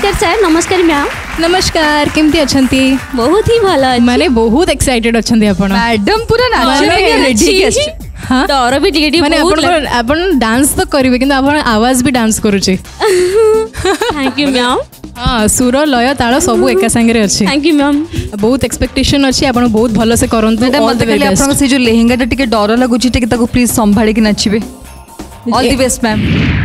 ନମସ୍କାର ସାର୍ ନମସ୍କାର ମ୍ୟାମ୍ ନମସ୍କାର କେମିତି ଅଛନ୍ତି ବହୁତ ହିଁ ଭଲ ମାନେ ବହୁତ ଏକ୍ସାଇଟେଡ୍ ଅଛନ୍ତି ଆପଣ ମ୍ୟାଡମ୍ ପୁରା ଡର ବି ଟିକେ ଟିକେ ମାନେ ଆପଣ ଆପଣ ଡାନ୍ସ ତ କରିବେ କିନ୍ତୁ ଆପଣ ଆୱାଜ ବି ଡାନ୍ସ କରୁଛି ଥ୍ୟାଙ୍କ ୟୁ ମ୍ୟାମ୍ ହଁ ସୁର ଲୟ ତାଳ ସବୁ ଏକା ସାଙ୍ଗରେ ଅଛି ଥ୍ୟାଙ୍କ ୟୁ ମ୍ୟାମ୍ ବହୁତ ଏକ୍ସପେକ୍ଟେସନ ଅଛି ଆପଣ ବହୁତ ଭଲସେ କରନ୍ତୁ ମୋତେ ଖାଲି ଆପଣଙ୍କ ସେ ଯେଉଁ ଲେହେଙ୍ଗାଟା ଟିକେ ଡର ଲାଗୁଛି ଟିକେ ତାକୁ ପ୍ଲିଜ୍ ସମ୍ଭାଳିକି ନାଚିବେ all the best ma'am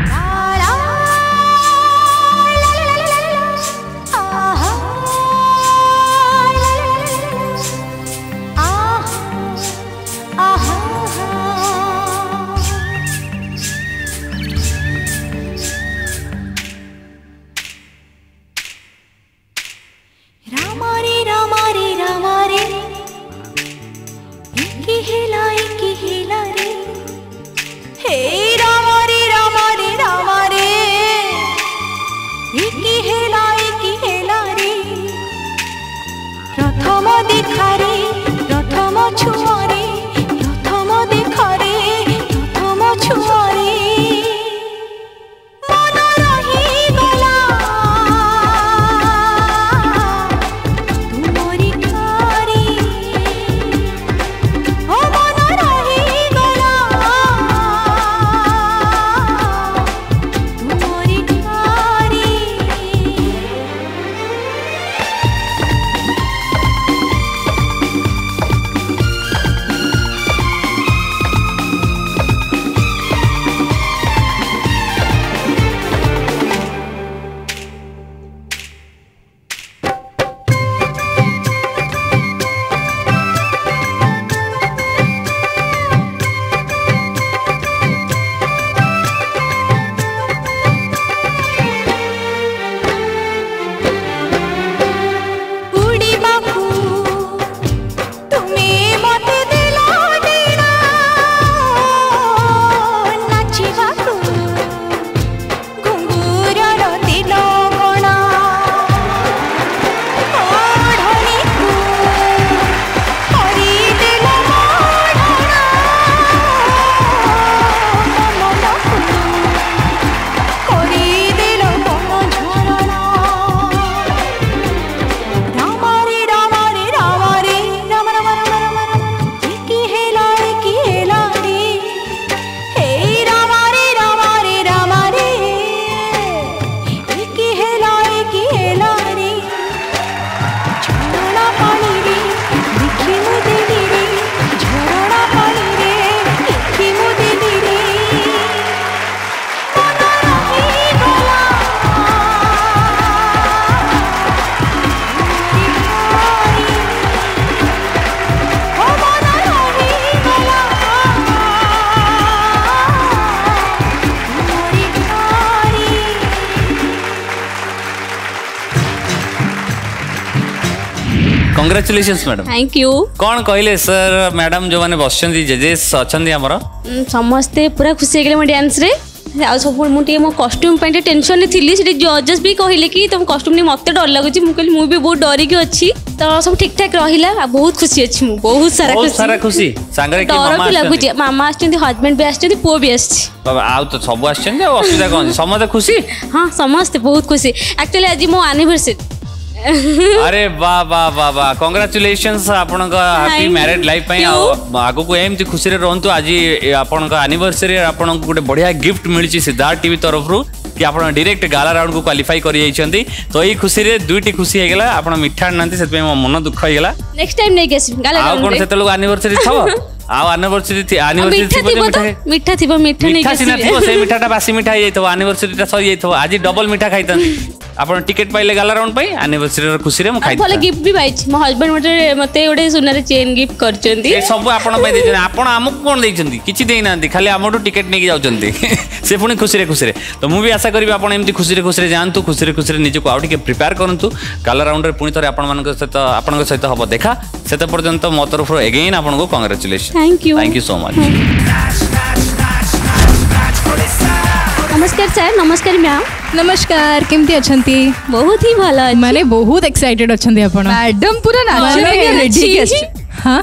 congratulations madam thank you କ'ଣ କହିଲେ ସାର୍ ମ୍ୟାଡମ୍ ଯେଉଁମାନେ ବସିଛନ୍ତି ଜେଜେସ୍ ଅଛନ୍ତି ଆମର ସମସ୍ତେ ପୁରା ଖୁସି ହେଇଗଲେ ମୋ ଡ୍ୟାନ୍ସରେ ଆଉ ସବୁ ମୁଁ ଟିକେ ମୋ କଷ୍ଟ୍ୟୁମ୍ ପାଇଁ ଟିକେ ଟେନସନ୍ରେ ଥିଲି ସେଠି ଜଜେସ୍ ବି କହିଲେ କି ତମ କଷ୍ଟ୍ୟୁମ୍ ନେଇ ମୋତେ ଡର ଲାଗୁଛି ମୁଁ କହିଲି ମୁଁ ବି ବହୁତ ଡରିକି ଅଛି ତ ସବୁ ଠିକ୍ ଠାକ୍ ରହିଲା ଆଉ ବହୁତ ଖୁସି ଅଛି ମୁଁ ବହୁତ ସାରା ସାରା ଖୁସି ସାଙ୍ଗରେ ଡର ବି ଲାଗୁଛି ମାମା ଆସିଛନ୍ତି ହଜବେଣ୍ଡ ବି ଆସିଛନ୍ତି ପୁଅ ବି ଆସିଛି ଆଉ ତ ସବୁ ଆସିଛନ୍ତି ଆଉ ଅସୁବିଧା କ'ଣ ସମସ୍ତେ ଖୁସି ହଁ ସମସ୍ତେ ବହୁତ ଖୁସି ଆକ୍ଚୁଆଲି ଆଜି ମୋ ଆନିଭର୍ସରୀ अरे वाह वाह वाह वाह कंग्राचुलेशंस आपनक हैप्पी मैरिड लाइफ ପାଇଁ ଆଉ ଆଗକୁ ଏମିତି ଖୁସିରେ ରୁହନ୍ତୁ ଆଜି ଆପଣଙ୍କ ଆନିଭର୍ସରୀ ଆପଣଙ୍କୁ ଗୋଟେ ବଢିଆ ଗିଫ୍ଟ ମିଳିଛି ସିଦ୍ଧାର୍ଥ ଟିଭି ତରଫରୁ କି ଆପଣ ଡିରେକ୍ଟ ଗାଲା ରାଉଣ୍ଡକୁ କ୍ୱାଲିଫାଇ କରିଯାଇଛନ୍ତି ତ ଏଇ ଖୁସିରେ ଦୁଇଟି ଖୁସି ହେଇଗଲା ଆପଣ ମିଠା ଆଣିନାହାନ୍ତି ସେଥିପାଇଁ ମୋ ମନ ଦୁଃଖ ହେଇଗଲା ନେକ୍ସଟ ଟାଇମ୍ ନେଇକି ଆସିବି ଗାଲା ଆଉ କ'ଣ ସେତେବେଳକୁ ଆନିଭର୍ସରୀ ଥିବ ଆଉ ଆନିଭର୍ସରୀ ଆନିଭର୍ସରୀ ଥିବ ମିଠା ଥିବ ମିଠା ନେଇକି ଆସିବି ମିଠା ସିନା ଥିବ ସେ ମିଠାଟା ବାସି ମିଠା ହେଇଯାଇଥିବ ଆନିଭର୍ସରୀଟା ସରିଯାଇଥିବ ଆଜି ଡବଲ ମିଠା ଖାଇଥାନ୍ତି ଆପଣ ଟିକେଟ୍ ପାଇଲେ ଗାଲା ରାଉଣ୍ଡ ପାଇଁ ଆନିଭର୍ସରୀର ଖୁସିରେ ମୁଁ ଖାଇ ଭଲ ଗିଫ୍ଟ ବି ପାଇଛି ମୋ ହଜବେଣ୍ଡ ମୋତେ ମୋତେ ଗୋଟେ ସୁନାରେ ଚେନ୍ ଗିଫ୍ଟ କରିଛନ୍ତି ସବୁ ଆପଣ ପାଇଁ ଦେଇଛନ୍ତି ଆପଣ ଆମକୁ କ'ଣ ଦେଇଛନ୍ତି କିଛି ଦେଇନାହାନ୍ତି ଖାଲି ଆମଠୁ ଟିକେଟ୍ ନେଇକି ଯାଉଛନ୍ତି ସେ ପୁଣି ଖୁସିରେ ଖୁସିରେ ତ ମୁଁ ବି ଆଶା କରିବି ଆପଣ ଏମିତି ଖୁସିରେ ଖୁସିରେ ଯାଆନ୍ତୁ ଖୁସିରେ ଖୁସିରେ ନିଜକୁ ଆଉ ଟିକେ ପ୍ରିପେୟାର କରନ୍ତୁ ଗାଲା ରାଉଣ୍ଡରେ ପୁଣି ଥରେ ଆପଣମାନଙ୍କ ସହିତ ଆପଣଙ୍କ ସହିତ ହେବ ଦେଖା ସେତେ ପର୍ଯ୍ୟନ୍ତ ମୋ ତରଫରୁ ଏଗେନ୍ ଆପଣଙ୍କୁ congratulation thank you thank you so much ନମସ୍କାର ସାର୍ ନମସ୍କାର ମ୍ୟାମ୍ ନମସ୍କାର କେମିତି ଅଛନ୍ତି ବହୁତ ହିଁ ଭଲ ମାନେ ବହୁତ ଏକ୍ସାଇଟେଡ୍ ଅଛନ୍ତି ଆପଣ ମ୍ୟାଡମ୍ ପୁରା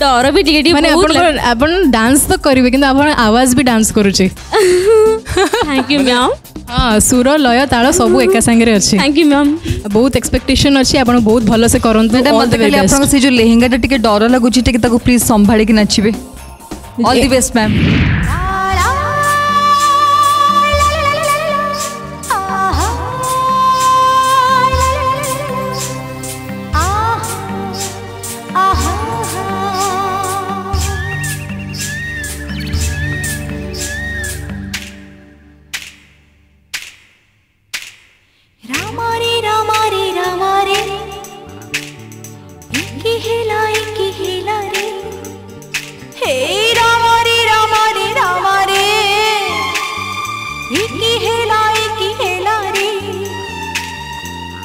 ଡର ବି ଟିକେ ଟିକେ ମାନେ ଆପଣ ଆପଣ ଡାନ୍ସ ତ କରିବେ କିନ୍ତୁ ଆପଣ ଆୱାଜ ବି ଡାନ୍ସ କରୁଛି ଥ୍ୟାଙ୍କ ୟୁ ମ୍ୟାମ୍ ହଁ ସୁର ଲୟ ତାଳ ସବୁ ଏକା ସାଙ୍ଗରେ ଅଛି ଥ୍ୟାଙ୍କ ୟୁ ମ୍ୟାମ୍ ବହୁତ ଏକ୍ସପେକ୍ଟେସନ ଅଛି ଆପଣ ବହୁତ ଭଲସେ କରନ୍ତୁ ମୋତେ ଖାଲି ଆପଣଙ୍କ ସେ ଯେଉଁ ଲେହେଙ୍ଗାଟା ଟିକେ ଡର ଲାଗୁଛି ଟିକେ ତାକୁ ପ୍ଲିଜ୍ ସମ୍ଭାଳିକି ନାଚିବେ ଅଲ୍ ଦି ବେଷ୍ଟ ମ୍ୟାମ୍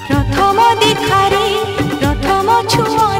প্রথম দেখারে প্রথম ছুঁয়া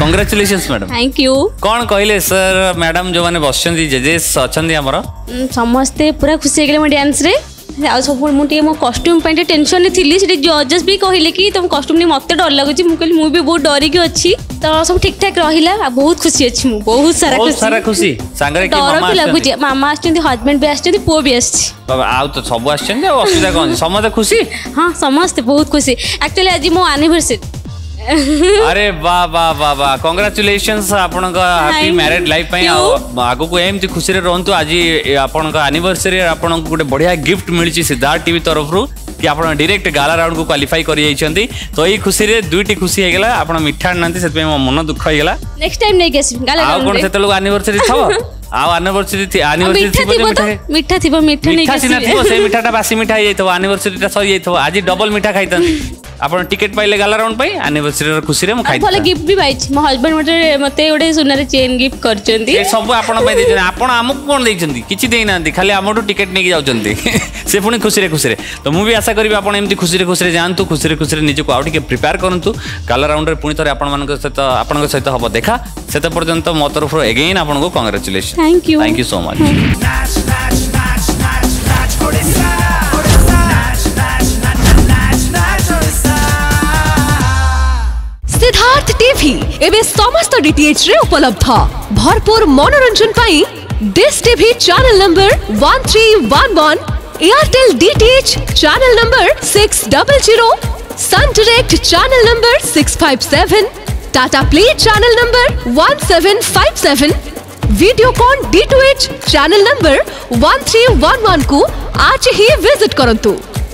କଂଗ୍ରାଚୁଲେସନ୍ସ ମ୍ୟାଡ଼ାମ୍ ଥ୍ୟାଙ୍କ ୟୁ କ'ଣ କହିଲେ ସାର୍ ମ୍ୟାଡ଼ାମ୍ ଯେଉଁମାନେ ବସିଛନ୍ତି ଜେଜେସ୍ ଅଛନ୍ତି ଆମର ସମସ୍ତେ ପୁରା ଖୁସି ହେଇଗଲେ ମୋ ଡ୍ୟାନ୍ସରେ ଆଉ ସବୁ ମୁଁ ଟିକେ ମୋ କଷ୍ଟ୍ୟୁମ୍ ପାଇଁ ଟିକେ ଟେନସନ୍ରେ ଥିଲି ସେଠି ଜଜେସ୍ ବି କହିଲେ କି ତମ କଷ୍ଟ୍ୟୁମ୍ ନେଇ ମୋତେ ଡର ଲାଗୁଛି ମୁଁ କହିଲି ମୁଁ ବି ବହୁତ ଡରିକି ଅଛି ତ ସବୁ ଠିକ୍ ଠାକ୍ ରହିଲା ଆଉ ବହୁତ ଖୁସି ଅଛି ମୁଁ ବହୁତ ସାରା ସାରା ଖୁସି ସାଙ୍ଗରେ ଡର ବି ଲାଗୁଛି ମାମା ଆସିଛନ୍ତି ହଜବେଣ୍ଡ ବି ଆସିଛନ୍ତି ପୁଅ ବି ଆସିଛି ଆଉ ତ ସବୁ ଆସିଛନ୍ତି ଆଉ ଅସୁବିଧା କ'ଣ ସମସ୍ତେ ଖୁସି ହଁ ସମସ୍ତେ ବହୁତ ଖୁସି ଆକ୍ଚୁଆଲି ଆଜି ମୋ ଆନିଭର୍ସରୀ अरे वाह वाह वाह वाह कंग्राचुलेशंस आपनक हैप्पी मैरिड लाइफ ପାଇଁ ଆଉ ଆଗକୁ ଏମିତି ଖୁସିରେ ରୁହନ୍ତୁ ଆଜି ଆପଣଙ୍କ ଆନିଭର୍ସରୀ ଆପଣଙ୍କୁ ଗୋଟେ ବଢିଆ ଗିଫ୍ଟ ମିଳିଛି ସିଦ୍ଧାର୍ଥ ଟିଭି ତରଫରୁ କି ଆପଣ ଡିରେକ୍ଟ ଗାଲା ରାଉଣ୍ଡକୁ କ୍ୱାଲିଫାଇ କରିଯାଇଛନ୍ତି ତ ଏଇ ଖୁସିରେ ଦୁଇଟି ଖୁସି ହେଇଗଲା ଆପଣ ମିଠା ଆଣିନାହାନ୍ତି ସେଥିପାଇଁ ମୋ ମନ ଦୁଃଖ ହେଇଗଲା ନେକ୍ସଟ ଟାଇମ୍ ନେଇକି ଆସିବି ଗାଲା ଆଉ କ'ଣ ସେତେବେଳକୁ ଆନିଭର୍ସରୀ ଥିବ ଆଉ ଆନିଭର୍ସରୀ ଆନିଭର୍ସରୀ ଥିବ ମିଠା ଥିବ ମିଠା ନେଇକି ଆସିବି ମିଠା ସିନା ଥିବ ସେ ମିଠାଟା ବାସି ମିଠା ହେଇଯାଇଥିବ ଆନିଭର୍ସରୀଟା ସରିଯାଇଥିବ ଆଜି ଡବଲ ମିଠା ଖାଇଥାନ୍ତି ଆପଣ ଟିକେଟ୍ ପାଇଲେ ଗାଲା ରାଉଣ୍ଡ ପାଇଁ ଆନିଭର୍ସରୀର ଖୁସିରେ ମୁଁ ଖାଇ ଭଲ ଗିଫ୍ଟ ବି ପାଇଛି ମୋ ହଜବେଣ୍ଡ ମୋତେ ମୋତେ ଗୋଟେ ସୁନାରେ ଚେନ୍ ଗିଫ୍ଟ କରିଛନ୍ତି ସବୁ ଆପଣ ପାଇଁ ଦେଇଛନ୍ତି ଆପଣ ଆମକୁ କ'ଣ ଦେଇଛନ୍ତି କିଛି ଦେଇନାହାନ୍ତି ଖାଲି ଆମଠୁ ଟିକେଟ୍ ନେଇକି ଯାଉଛନ୍ତି ସେ ପୁଣି ଖୁସିରେ ଖୁସିରେ ତ ମୁଁ ବି ଆଶା କରିବି ଆପଣ ଏମିତି ଖୁସିରେ ଖୁସିରେ ଯାଆନ୍ତୁ ଖୁସିରେ ଖୁସିରେ ନିଜକୁ ଆଉ ଟିକେ ପ୍ରିପେୟାର କରନ୍ତୁ ଗାଲା ରାଉଣ୍ଡରେ ପୁଣି ଥରେ ଆପଣମାନଙ୍କ ସହିତ ଆପଣଙ୍କ ସହିତ ହେବ ଦେଖା ସେତେ ପର୍ଯ୍ୟନ୍ତ ମୋ ତରଫରୁ ଏଗେନ୍ ଆପଣଙ୍କୁ congratulation thank you thank you so much TV এবে সমস্ত ডিটিএচ রে উপলব্ধ ভরপুর মনোরঞ্জন পাই dish TV channel number 1311 Airtel DTH channel number 600 Sun Direct channel number 657 Tata play channel number 1757 Videocon D two H channel number 1311 को आज ही visit करंतु